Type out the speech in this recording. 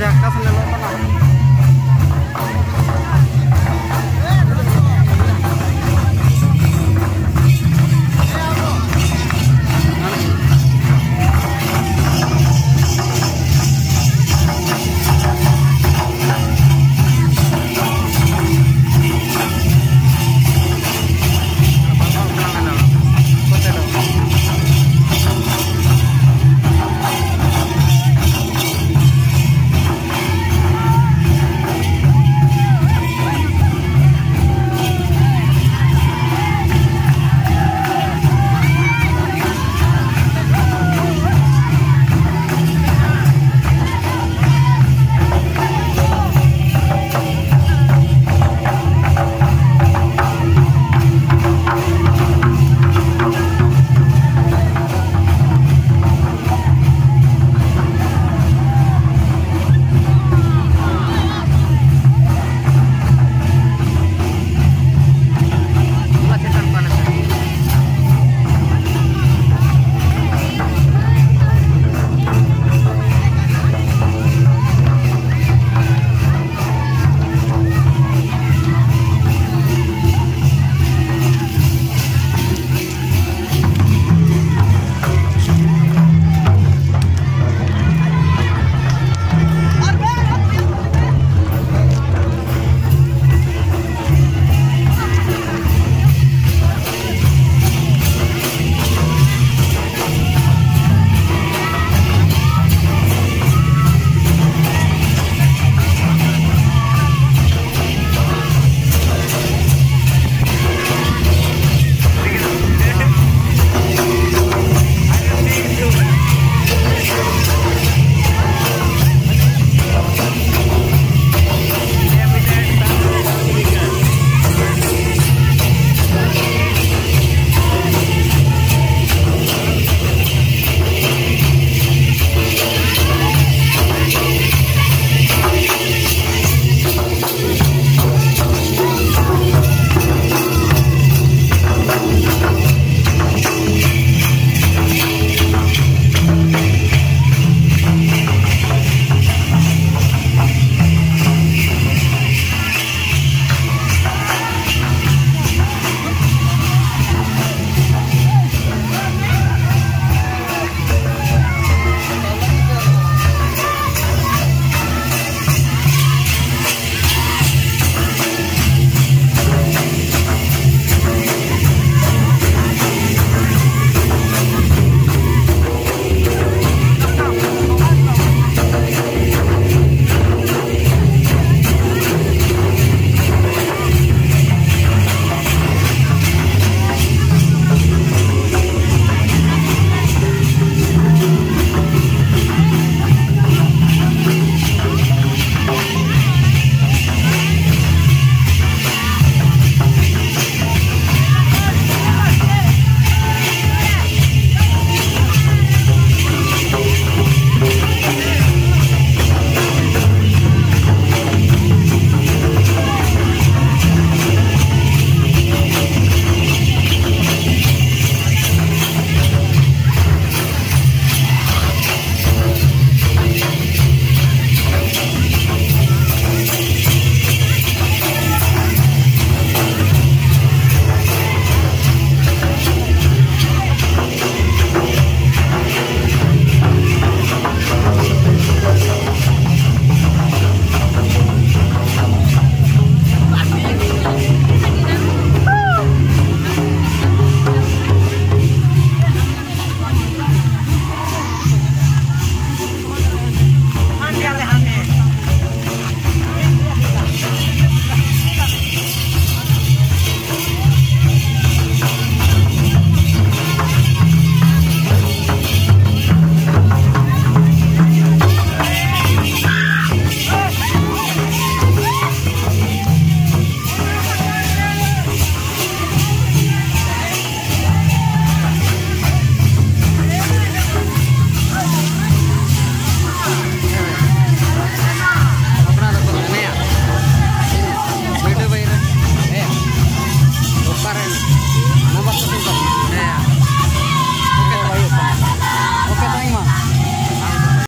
যাক কাছে নেলো